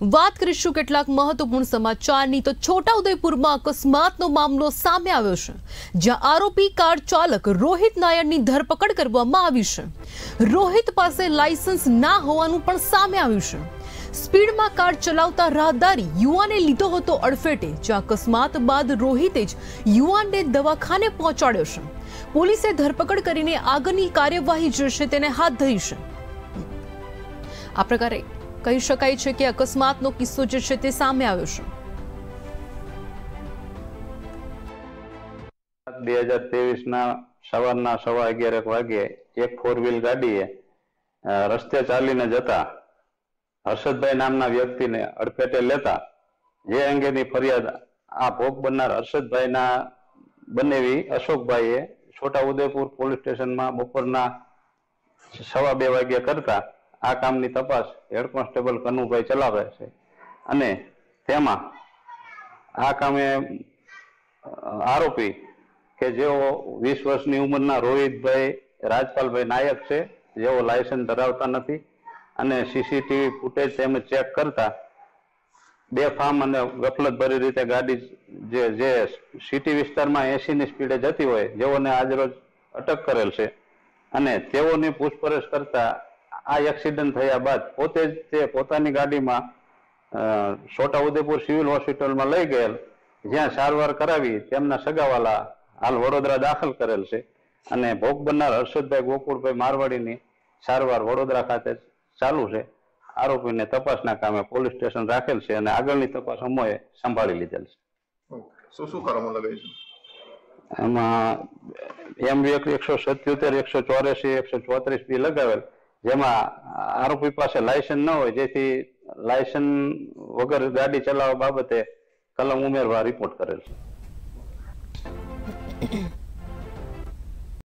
વાત કરીશું કેટલાક મહત્વપૂર્ણ સમાચારની. તો છોટાઉદેપુરમાં અકસ્માતનો મામલો સામે આવ્યો છે, જ્યાં આરોપી કાર ચાલક રોહિત નાયરની ધરપકડ કરવામાં આવી છે. રોહિત પાસે લાયસન્સ ના હોવાનું પણ સામે આવ્યું છે. સ્પીડમાં કાર ચલાવતા રાહદારી યુવાને લીધો હતો અડફેટે, જ્યાં અકસ્માત બાદ રોહિતે જ યુવાનને દવાખાને પહોંચાડ્યો છે. પોલીસે ધરપકડ કરીને આગળની કાર્યવાહી જે તેને હાથ ધરી છે. આ પ્રકારે કહી શકાય છે કે અકસ્માતનો કિસ્સો જે છે તે સામે આવ્યો છે. બે હજાર ત્રેવીસ ના સવારના સવા અગિયાર વાગ્યે એક ફોર વ્હીલ ગાડીએ રસ્તે ચાલીને જતા હર્ષદભાઈ નામના વ્યક્તિને અડફેટે લેતા જે અંગેની ફરિયાદ આ ભોગ બનનાર હર્ષદભાઈના બનેવી અશોકભાઈએ છોટા ઉદેપુર પોલીસ સ્ટેશનમાં બપોરના સવા બે વાગ્યે કરતા આ કામની તપાસ હેડ કોન્સ્ટેબલ કનુભાઈ ચલાવે છે. અને તેમાં આ કામે આરોપી કે જેઓ વીસ વર્ષની ઉંમરના રોહિતભાઈ, રાજપાલભાઈ નાયક છે, જેઓ લાયસન્સ ધરાવતા નથી અને સીસીટીવી ફૂટેજ તેમજ ચેક કરતા બે ફાર્મ અને ગફલત ભરી રીતે ગાડી જે જે સિટી વિસ્તારમાં એસીની સ્પીડે જતી હોય, જેઓને આજરોજ અટક કરેલ છે. અને તેઓની પૂછપરછ કરતા આ એક્સિડન્ટ થયા બાદ પોતે જ તે પોતાની ગાડીમાં છોટાઉદેપુર સિવિલ હોસ્પિટલમાં લઈ ગયેલ. જ્યાં સારવાર કરાવી તેમના સગાવાલા હાલ વડોદરા દાખલ કરેલ છે. અને ભોગ બનનાર હર્ષદભાઈ ગોકુળભાઈ મારવાડીની સારવાર વડોદરા ખાતે ચાલુ છે. આરોપીને તપાસના કામે પોલીસ સ્ટેશન રાખેલ છે અને આગળની તપાસ અમોએ સંભાળી લીધેલ છે. શું શું કારણો લગાવી છે? એમાં એમ એકસો સત્યોતેર એકસો ચોર્યાસી એકસો ચોત્રીસ બી લગાવેલ. જેમાં આરોપી પાસે લાયસન્સ ન હોય, જેથી લાયસન્સ વગર ગાડી ચલાવવા બાબતે કલમ ઉમેરવા રિપોર્ટ કરેલ છે.